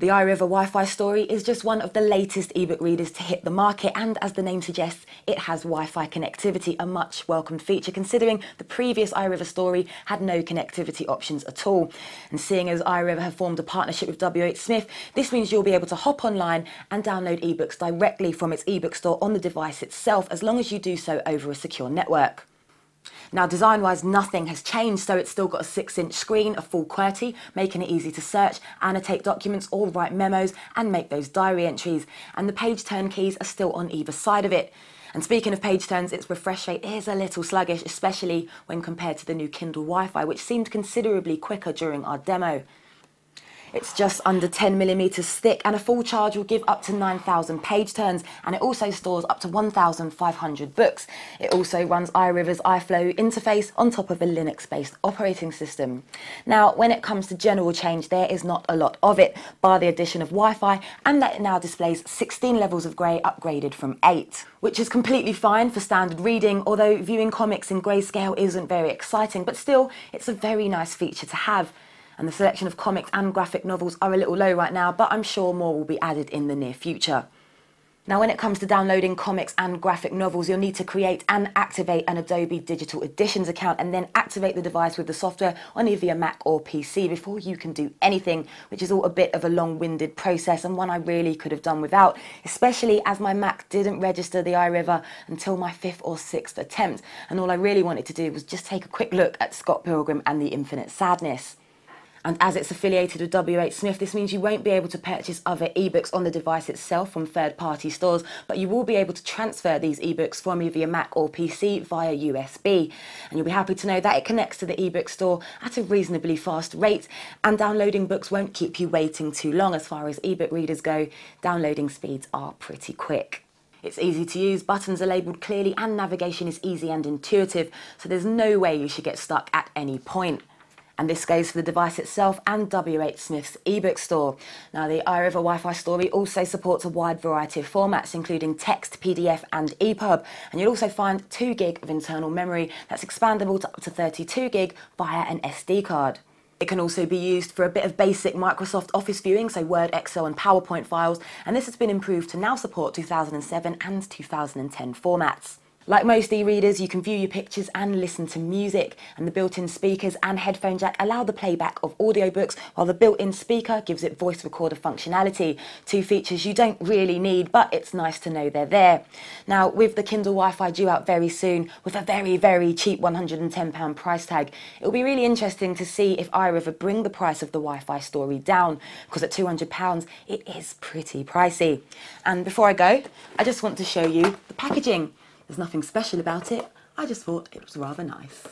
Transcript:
The iRiver Wi Fi story is just one of the latest ebook readers to hit the market, and as the name suggests, it has Wi Fi connectivity, a much welcomed feature considering the previous iRiver story had no connectivity options at all. And seeing as iRiver have formed a partnership with WH Smith, this means you'll be able to hop online and download ebooks directly from its ebook store on the device itself, as long as you do so over a secure network. Now design wise nothing has changed so it's still got a 6 inch screen, a full QWERTY making it easy to search, annotate documents or write memos and make those diary entries and the page turn keys are still on either side of it. And speaking of page turns, its refresh rate is a little sluggish, especially when compared to the new Kindle Wi-Fi, which seemed considerably quicker during our demo. It's just under 10 millimeters thick and a full charge will give up to 9,000 page turns and it also stores up to 1,500 books. It also runs iRiver's iFlow interface on top of a Linux-based operating system. Now, when it comes to general change, there is not a lot of it, bar the addition of Wi-Fi and that it now displays 16 levels of grey upgraded from 8, which is completely fine for standard reading, although viewing comics in grayscale isn't very exciting, but still, it's a very nice feature to have and the selection of comics and graphic novels are a little low right now, but I'm sure more will be added in the near future. Now, when it comes to downloading comics and graphic novels, you'll need to create and activate an Adobe Digital Editions account and then activate the device with the software on either your Mac or PC before you can do anything, which is all a bit of a long-winded process and one I really could have done without, especially as my Mac didn't register the iRiver until my fifth or sixth attempt. And all I really wanted to do was just take a quick look at Scott Pilgrim and the Infinite Sadness. And as it's affiliated with WH Smith, this means you won't be able to purchase other ebooks on the device itself from third party stores, but you will be able to transfer these ebooks from either Mac or PC via USB. And you'll be happy to know that it connects to the ebook store at a reasonably fast rate, and downloading books won't keep you waiting too long as far as ebook readers go. Downloading speeds are pretty quick. It's easy to use, buttons are labelled clearly, and navigation is easy and intuitive, so there's no way you should get stuck at any point and this goes for the device itself and WH Smith's ebook store. Now, the iRiver Wi Fi story also supports a wide variety of formats, including text, PDF, and EPUB, and you'll also find 2 gig of internal memory that's expandable to up to 32 gig via an SD card. It can also be used for a bit of basic Microsoft Office viewing, so Word, Excel, and PowerPoint files, and this has been improved to now support 2007 and 2010 formats. Like most e-readers, you can view your pictures and listen to music, and the built-in speakers and headphone jack allow the playback of audiobooks, while the built-in speaker gives it voice recorder functionality. Two features you don't really need, but it's nice to know they're there. Now, with the Kindle Wi-Fi due out very soon, with a very, very cheap £110 price tag, it'll be really interesting to see if iRiver bring the price of the Wi-Fi story down, because at £200, it is pretty pricey. And before I go, I just want to show you the packaging. There's nothing special about it, I just thought it was rather nice.